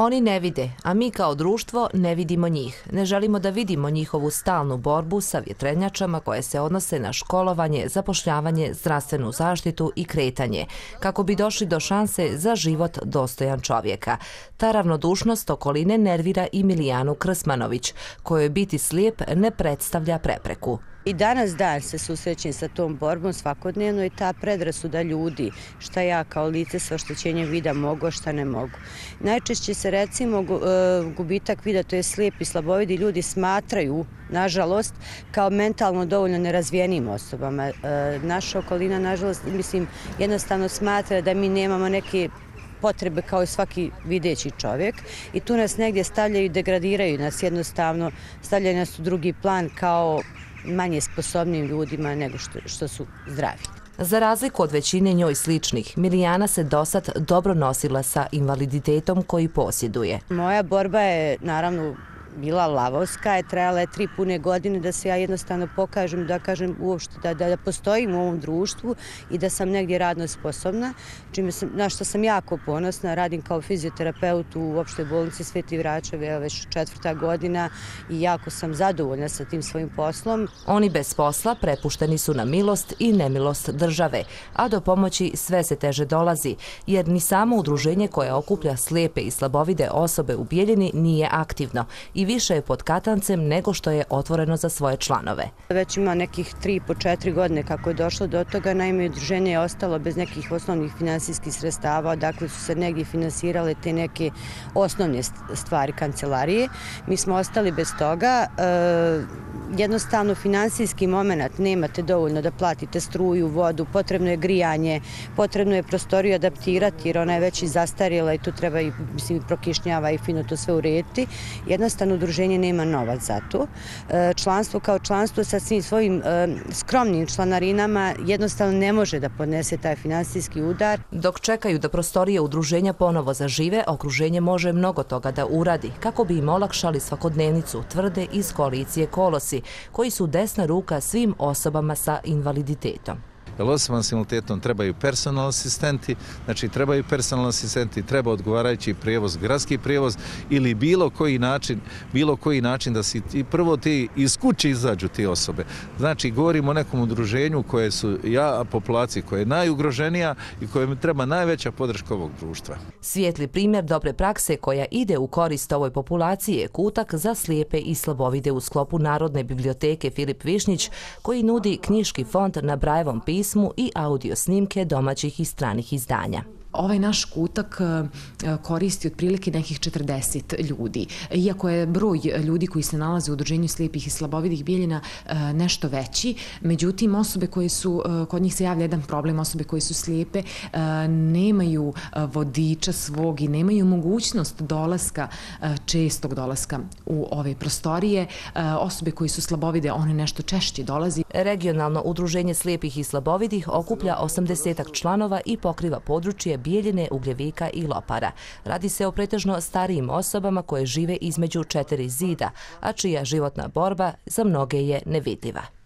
Oni ne vide, a mi kao društvo ne vidimo njih. Ne želimo da vidimo njihovu stalnu borbu sa vjetrenjačama koje se odnose na školovanje, zapošljavanje, zdravstvenu zaštitu i kretanje, kako bi došli do šanse za život dostojan čovjeka. Ta ravnodušnost okoline nervira i Milijanu Krsmanović, kojoj biti slijep ne predstavlja prepreku. I danas dan se susrećem sa tom borbom svakodnevno i ta predrasuda ljudi, šta ja kao lice sa oštećenjem vida mogu, šta ne mogu. Najčešće se recimo e, gubitak vida, to je slijepi slabovidi, ljudi smatraju, nažalost, kao mentalno dovoljno nerazvijenim osobama. E, naša okolina, nažalost, mislim, jednostavno smatra da mi nemamo neke potrebe kao i svaki videći čovjek i tu nas negdje stavljaju i degradiraju nas jednostavno, stavljaju nas u drugi plan kao manje sposobnim ljudima nego što, što su zdravi. Za razliku od većine njoj sličnih, Milijana se dosad dobro nosila sa invaliditetom koji posjeduje. Moja borba je naravno bila lavovska, je trajala je tri pune godine da se ja jednostavno pokažem, da kažem uopšte da, da, da postojim u ovom društvu i da sam negdje radno sposobna, čime sam, na što sam jako ponosna, radim kao fizioterapeut u opštoj bolnici Sveti Vračev, već četvrta godina i jako sam zadovoljna sa tim svojim poslom. Oni bez posla prepušteni su na milost i nemilost države, a do pomoći sve se teže dolazi, jer ni samo udruženje koje okuplja slijepe i slabovide osobe u Bijeljini nije aktivno i više je pod katancem nego što je otvoreno za svoje članove. Već ima nekih tri po četiri godine kako je došlo do toga, naime udruženje je ostalo bez nekih osnovnih finansijskih sredstava, dakle su se negdje finansirale te neke osnovne stvari kancelarije. Mi smo ostali bez toga. E, jednostavno finansijski moment nemate dovoljno da platite struju, vodu, potrebno je grijanje, potrebno je prostoriju adaptirati jer ona je već i zastarjela i tu treba i mislim, prokišnjava i fino to sve urediti. Jednostavno udruženje nema novac za to. E, članstvo kao članstvo sa svim svojim e, skromnim članarinama jednostavno ne može da podnese taj finansijski udar. Dok čekaju da prostorije udruženja ponovo zažive, okruženje može mnogo toga da uradi kako bi im olakšali svakodnevnicu, tvrde iz koalicije Kolosi, koji su desna ruka svim osobama sa invaliditetom jer osobama s invaliditetom trebaju personalni asistenti, znači trebaju personalni asistenti, treba odgovarajući prijevoz, gradski prijevoz ili bilo koji način, bilo koji način da si ti prvo ti iz kuće izađu ti osobe. Znači govorimo o nekom udruženju koje su ja populaciji koja je najugroženija i kojem treba najveća podrška ovog društva. Svijetli primjer dobre prakse koja ide u korist ovoj populaciji je kutak za slijepe i slabovide u sklopu Narodne biblioteke Filip Višnjić koji nudi knjiški fond na Brajevom pisu pismu i audio snimke domaćih i stranih izdanja ovaj naš kutak eh, koristi otprilike nekih 40 ljudi. Iako je broj ljudi koji se nalaze u udruženju slijepih i slabovidih bijeljina eh, nešto veći, međutim osobe koje su, eh, kod njih se javlja jedan problem, osobe koje su slijepe nemaju vodiča svog i nemaju mogućnost dolaska, čestog dolaska u ove prostorije. Osobe koje su slabovide, one nešto češće dolazi. Regionalno udruženje slijepih i slabovidih okuplja 80 članova i pokriva područje Bijeljine, Ugljevika i Lopara. Radi se o pretežno starijim osobama koje žive između četiri zida, a čija životna borba za mnoge je nevidljiva.